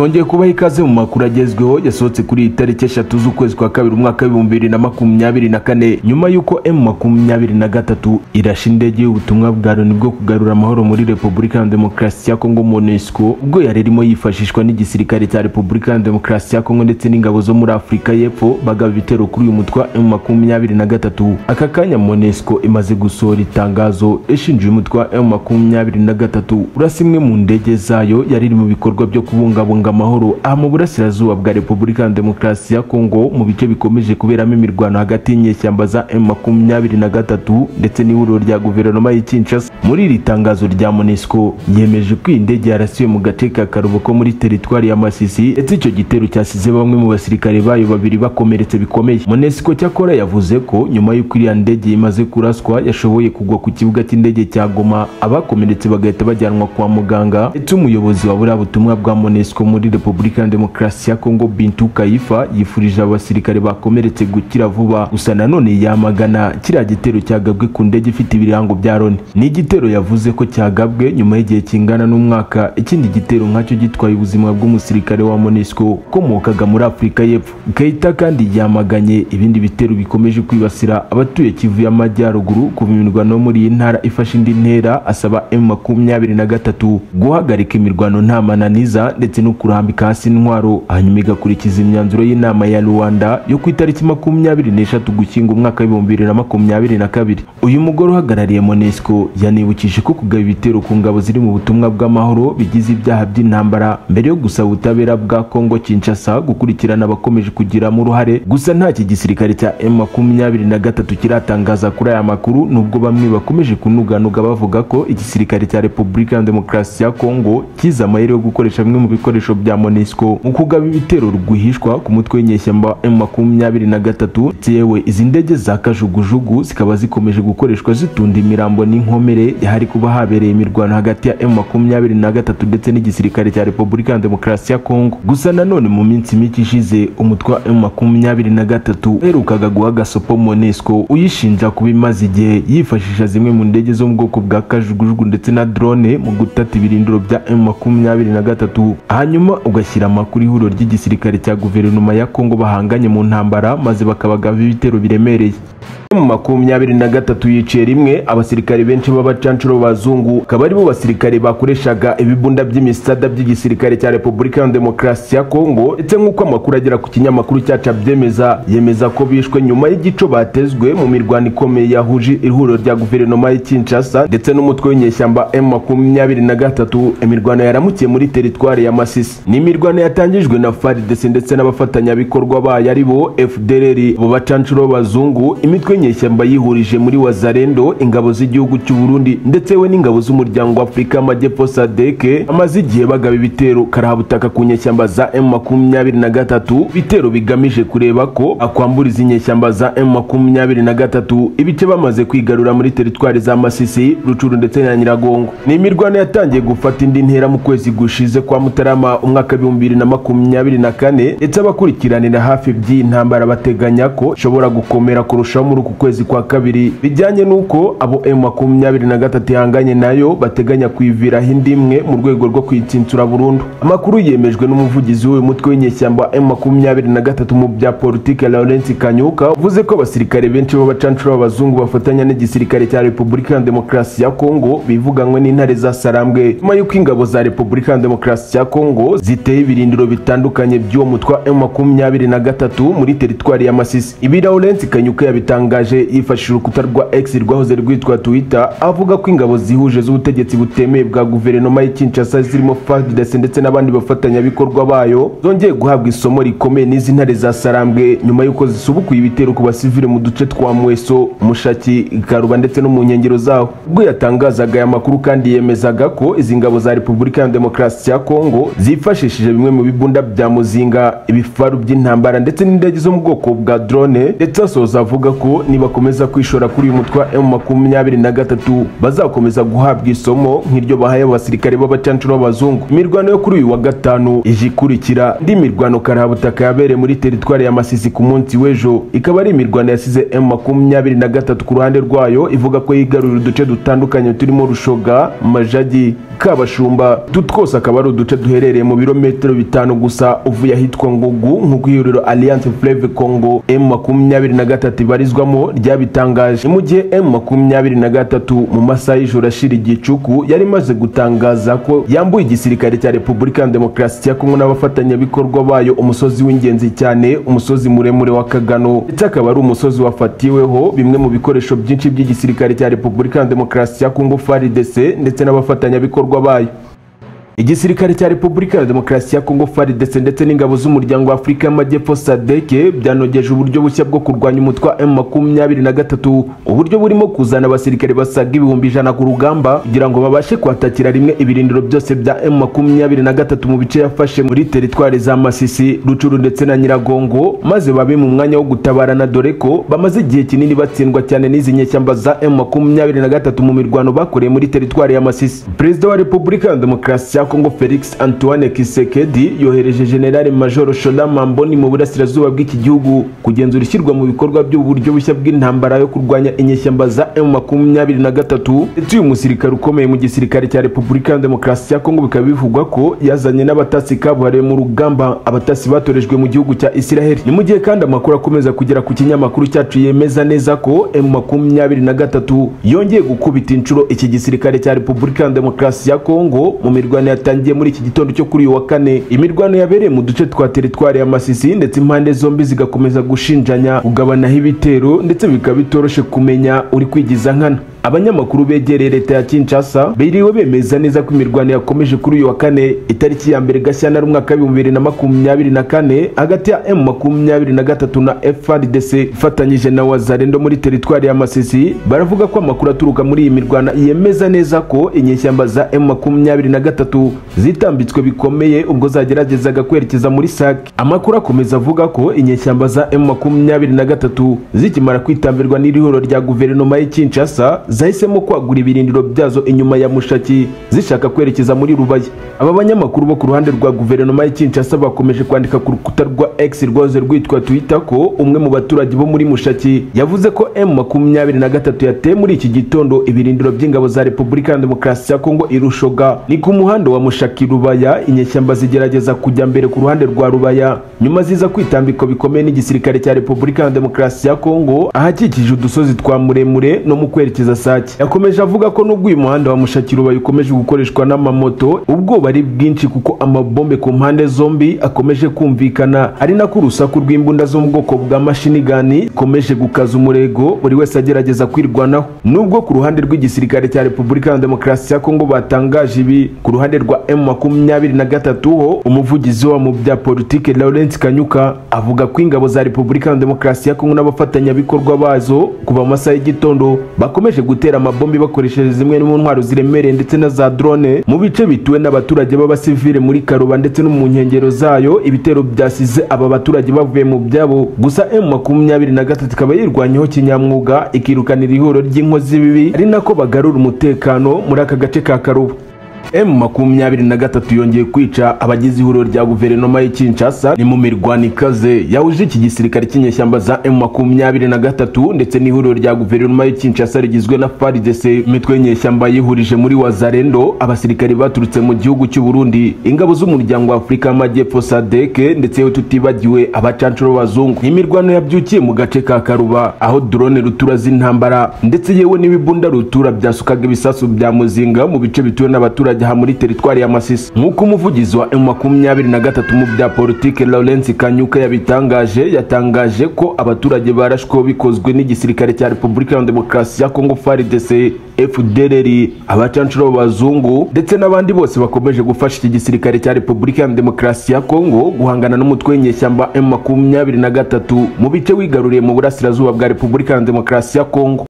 twongeye kubaha ikaze mu makuru agezweho yasohotse kuri iyi tariki eshatu z'ukwezi kwa kabiri umwaka w'ibihumbi bibiri na makumyabiri na kane. Nyuma y'uko emu makumyabiri na gatatu irashe indege y'ubutumwa bwa loni bwo kugarura amahoro muri repubulika ya demokarasi ya kongo monesco ubwo yari irimo yifashishwa n'igisirikare cya repubulika ya demokarasi ya kongo ndetse n'ingabo zo muri afurika y'epfo bagaba ibitero kuri uyu mutwe wa emu makumyabiri na gatatu. Aka kanya monesco imaze gusohora itangazo ishinja umutwe wa emu makumyabiri na gatatu. Urasa imwe mu ndege zayo yari iri mu bikorwa byo kubungabunga amahoro aha mu burasirazuba bwa repubulika ya demokarasi ya kongo mu bice bikomeje kuberamo imirwano hagati y'inyeshyamba za emu makumyabiri na gatatu ndetse n'ihuriro rya guverinoma y'i Kinshasa. Muri iri tangazo rya monesco yemeje ko iyi ndege yarasiwe mu gace ka karubo ko muri teritwari ya masisi ndetse icyo gitero cyasize bamwe mu basirikare bayo babiri bakomeretse bikomeye. Monesco cyakora yavuze ko nyuma y'uko iriya ndege imaze kuraswa yashoboye kugwa ku kibuga cy'indege cya goma. Abakomeretse bagahita bajyanwa kwa muganga ndetse umuyobozi wa buriya butumwa bwa monesco muri repubulika ya demokarasi ya kongo bintu kayifa yifurije abasirikare bakomeretse gukira vuba. Gusa nanone yamagana kiriya gitero cyagabwe ku ndege ifite ibirango bya loni. Ni igitero yavuze ko cyagabwe nyuma y'igihe kingana n'umwaka. Ikindi gitero nkacyo gitwaye ubuzima bw'umusirikare wa monesco ukomokaga muri afurika y'epfo. Kayita kandi yamaganye ibindi bitero bikomeje kwibasira abatuye kivu y'amajyaruguru kuva imirwano muri iyi ntara ifashe indi ntera asaba emu makumyabiri na gatatu guhagarika imirwano nta mananiza ndetse no kurambika hasi intwaro hanyuma igakurikiza imyanzuro y'inama ya rwanda yo ku itariki makumyabiri n'eshatu gushyinga umwaka w'ibihumbi bibiri na makumyabiri na kabiri. Uyu mugore uhagarariye monesco yanibukije ko kugaba ibitero ku ngabo ziri mu butumwa bw'amahoro bigize ibyaha by'intambara mbere yo gusaba ubutabera bwa kongo kinshasa gukurikirana abakomeje kugiramo uruhare gusa nta gisirikare cya emu makumyabiri na gatatu kiratangaza kuri aya makuru nubwo bamwe bakomeje kunuganuga bavuga ko igisirikare cya repubulika ya demokarasi ya kongo kize amayeri yo gukoresha bimwe mu bikoresho bya monesco mu kugaba ibitero rwihishwa ku mutwe w'inyeshyamba makumyabiri na gatatu. Yewe izi ndege za kajugujugu zikaba zikomeje gukoreshwa zitunda imirambo n'inkomere yahari kuba habereye imirwano hagati ya emu makumyabiri na gatatu ndetse n'igisirikare cya repubulika ya demokarasi ya kongo gusa nanone mu minsi mike ishize umutwe wa emu makumyabiri na gatatu uherukaga guha gasopo monesco uyishinja kuba imaze igihe yifashisha zimwe mu ndege zo mu bwoko bwa kajugujugu ndetse na drone mu gutata ibirindiro bya emu makumyabiri na gatatu. Hanyuma ugashyira amakuru ihuriro ry'igisirikare cya guverinoma ya kongo bahanganye mu ntambara maze bakabagaba ibitero biremereye. Mu makumyabiri na gatatu yiciye rimwe abasirikare benshi b'abacancuro b'abazungu akaba ari bo basirikare bakoreshaga ibibunda by'imisada by'igisirikare cya repubulika ya demokarasi ya kongo ndetse nk'uko amakuru agera ku kinyamakuru cyacu abyemeza yemeza ko bishwe nyuma y'igico batezwe mu mirwano ikomeye yahuje ihuriro rya guverinoma y'i Kinshasa ndetse n'umutwe w'inyeshyamba M makumyabiri na gatatu. Imirwano yaramukiye muri teritwari ya Masisi. Ni imirwano yatangijwe na FARDC ndetse n'abafatanyabikorwa bayo ari bo FDLR abo bacancuro b'abazungu imitwe y'inyeshyamba yihurije muri Wazalendo ingabo z'igihugu cy'u Burundi ndetse we n'ingabo z'umuryango wa Afurika y'Amajyepfo SADC amaze igihe bagaba ibitero. Karahabutaka ku nyeshyamba za M makumyabiri na gatatu ibitero bigamije kureba ko akwambura izi nyeshyamba za M makumyabiri na gatatu ibice bamaze kwigarura muri teritwari za Masisi Rucuru ndetse na Nyiragongo. Ni imirwano yatangiye gufata indi ntera mu kwezi gushize kwa Mutarama umwaka w'ibihumbi bibiri na makumyabiri na kane ndetse abakurikiranira hafi by'iyi ntambara bateganya ko ishobora gukomera kurushaho muri uku kwezi kwa kabiri bijyanye n'uko abo M makumyabiri na gatatu ihanganye na yo bateganya kwiviraho indi imwe mu rwego rwo kwitsinsura burundu. Amakuru yemejwe n'umuvugizi w'uyu mutwe w'inyeshyamba M makumyabiri na gatatu mu bya politike Lawrence Kanyuka uvuze ko abasirikare benshi b'abacancuro b'abazungu bafatanya n'igisirikare cya Repubulika ya Demokarasi ya Kongo bivuganywe n'intare za Sarambwe. Nyuma y'uko ingabo za Repubulika ya Demokarasi ya Kongo ziteye ibirindiro bitandukanye by'uwo mutwe wa M makumyabiri na gatatu muri teritwari ya Masisi. Ibi Lawrence Kanyuka yabitangaje yifashishije urukuta rwa X rwahoze rwitwa Twitter avuga ko ingabo zihuje z'ubutegetsi butemewe bwa guverinoma y'i Kinshasa zirimo FARDC ndetse n'abandi bafatanyabikorwa bayo zongeye guhabwa isomo rikomeye n'izi ntare za Sarambwe nyuma y'uko zisubukuye ibitero ku basivile mu duce twa Mweso Mushaki Karuba ndetse no mu nkengero zaho. Ubwo yatangazaga aya makuru kandi yemezaga ko izi ngabo za Repubulika ya Demokarasi ya Kongo zifashishije bimwe mu bibunda bya muzinga ibifaru by'intambara ndetse n'indege zo mu bwoko bwa drone ndetse asoza avuga ko nibakomeza kwishora kuri uyu mutwe wa makumyabiri na gatatu bazakomeza guhabwa isomo nk'iryo bahaye abasirikare b'abacancuro b'abazungu. Imirwano yo kuri uyu wa gatanu ije ikurikira indi mirwano karabutaka yabereye muri teritwari ya masisi ku munsi w'ejo. Ikaba ari imirwano yasize m makumyabiri na gatatu ku ruhande rwayo ivuga ko yigarurira uduce dutandukanye turimo rushoga majagi kabashumba. Utu twose akaba ari uduce duherereye mu birometero bitanu gusa uvuye ahitwa ngugu nk'uko ihuriro alliance fleve congo m makumyabiri na gatatu ibarizwamo. Ryabitangaje. Mu gihe m makumyabiri na gatatu mu masaha y'ijoro ashira igicuku yari imaze gutangaza ko yambuye igisirikare cya repubulika ya demokarasi ya kongo n'abafatanyabikorwa bayo umusozi w'ingenzi cyane umusozi muremure wa kagano. Ndetse akaba ari umusozi wafatiweho bimwe mu bikoresho byinshi by'igisirikare cya repubulika ya demokarasi ya kongo fardc ndetse n'abafatanyabikorwa bayo. Igisirikare cya repubulika ya demokarasi ya kongo fardc ndetse n'ingabo z'umuryango wa afurika y'amajyepfo sadeke byanogeje uburyo bushya bwo kurwanya umutwe wa m makumyabiri na gatatu uburyo burimo kuzana abasirikare basaga ibihumbi ijana ku rugamba kugira ngo babashe kwatakira rimwe ibirindiro byose bya m makumyabiri na gatatu mu bice yafashe muri teritwari za masisi rucuru ndetse na nyiragongo maze babe mu mwanya wo gutabarana dore ko bamaze igihe kinini batsindwa cyane n'izi nyeshyamba za m makumyabiri na gatatu mu mirwano bakoreye muri teritwari ya masisi. Perezida wa repubulika ya demokarasi ya kongo felix antoine kisekedi yohereje General Major shola mamboni mu burasirazuba bw'iki gihugu kugenzura ishyirwa mu bikorwa by'uburyo bushya bw'intambara yo kurwanya inyeshyamba za m makumyabiri na gatatu. Ndetse uyu musirikare ukomeye mu gisirikare cya repubulika ya demokarasi ya kongo bikaba bivugwa ko yazanye n'abatasi kabuhariwe mu rugamba. Abatasi batorejwe mu gihugu cya isiraheli ni mu gihe kandi amakuru akomeza kugera ku kinyamakuru cyacu yemeza neza ko m makumyabiri na gatatu yongeye gukubita inshuro. Iki gisirikare cya repubulika ya demokarasi ya Congo mu mirwano yatangiye muri iki gitondo cyo kuri uyu wa kane. Imirwano yabereye mu duce twa teritwari ya masisi ndetse impande zombi zigakomeza gushinjanya kugabanaho ibitero ndetse bikaba bitoroshe kumenya uri kwigiza nkana. Abanyamakuru begereye leta ya kinshasa biriwe bemeza neza ko imirwano yakomeje kuri uyu wa kane itariki ya mbere gashyantare umwaka w'ibihumbi bibiri na makumyabiri na kane hagati ya m makumyabiri na gatatu na frdc ifatanyije na wazarendo muri teritwari ya masisi baravuga ko amakuru aturuka muri iyi mirwano yemeza neza ko inyeshyamba za m makumyabiri na gatatu zitambitswe bikomeye ubwo zageragezaga kwerekeza muri sake amakuru akomeza avuga ko inyeshyamba za m makumyabiri na gatatu zikimara kwitambirwa n'irihoro rya guverinoma y'i kinshasa zahisemo kwagura ibirindiro byazo inyuma ya mushaki zishaka kwerekeza muri rubaya. Aba banyamakuru bo ku ruhande rwa guverinoma y'i kinshasa bakomeje kwandika ku rukuta rwa x rwahoze rwitwa twitter ko umwe mu baturage bo muri mushaki yavuze ko m makumyabiri na gatatu yateye muri iki gitondo ibirindiro by'ingabo za repubulika ya demokarasi ya kongo irushoga ni ku muhanda wa mushaki rubaya inyeshyamba zigerageza kujya mbere ku ruhande rwa rubaya. Nyuma ziza kwitambikwa bikomeye n'igisirikare cya repubulika ya demokarasi ya kongo ahakikije udusozi twa muremure no mu kwerekeza sake yakomeje avuga ko nubwo uyu muhanda wa mushakirubaye ukomeje gukoreshwa n'amamoto ubwoba ari bwinshi kuko amabombe ku mpande zombi akomeje kumvikana. Ari nako urusaku rw'imbunda zo mu bwoko bwa mashinigani ikomeje gukaza umurego buri wese agerageza kwirwanaho. Nubwo ku ruhande rw'igisirikare cya repubulika ya demokarasi ya kongo batangaje ibi ku ruhande rwa m makumyabiri na gatatu ho umuvugizi wa mu bya politike lawrence kanyuka avuga ko ingabo za repubulika ya demokarasi ya kongo n'abafatanyabikorwa bazo kuva mu masaha y'igitondo bakomeje gutera amabombi bakoresheje zimwe mu ntwaro ziremereye ndetse na za drone mu bice bituwe n'abaturage b'abasivile muri karuba ndetse no mu nkengero zayo ibitero byasize aba baturage bavuye mu byabo. Gusa m makumyabiri na gatatu ikaba yirwanyeho kinyamwuga ikirukanira ihuriro ry'inkozi bibi ari nako bagarura umutekano muri aka gace ka karuba M makumyabiri na gatatu yongeye kwica abagize ihuriro rya guverinoma y'i Kinshasa ni mu mirwano ikaze yahuje iki gisirikare cy'inyeshyamba za M makumyabiri na gatatu ndetse n'ihuriro rya guverinoma y'i Kinshasa rigizwe na FARDC imitwe y'inyeshyamba yihurije muri Wazarendo. Abasirikari baturutse mu gihugu cy'u Burundi ingabo z'umuryango wa Afurika y'Amajyepfo SADC ndetse yewe tutibagiwe abacancuro b'abazungu imirwano yabyukiye mu gace ka Karuba aho drone rutura z'intambara ndetse yewe n'ibibunda rutura byasukaga ibisasu bya muzinga mu bice bituwe n'abaturage aha muri teritwari ya Masisi. Nk'uko umuvugizi wa M makumyabiri na gatatu mu bya politike Lawrence Kanyuka yabitangaje yatangaje ko abaturage barashweho bikozwe n'igisirikare cya Repubulika ya Demokarasi ya Kongo FARDC FDLR abacancuro b'abazungu ndetse n'abandi bose bakomeje gufasha iki gisirikare cya Repubulika ya Demokarasi ya Kongo guhangana n'umutwe w'inyeshyamba M makumyabiri na gatatu mu bice wigaruriye mu burasirazuba bwa Repubulika ya Demokarasi ya Kongo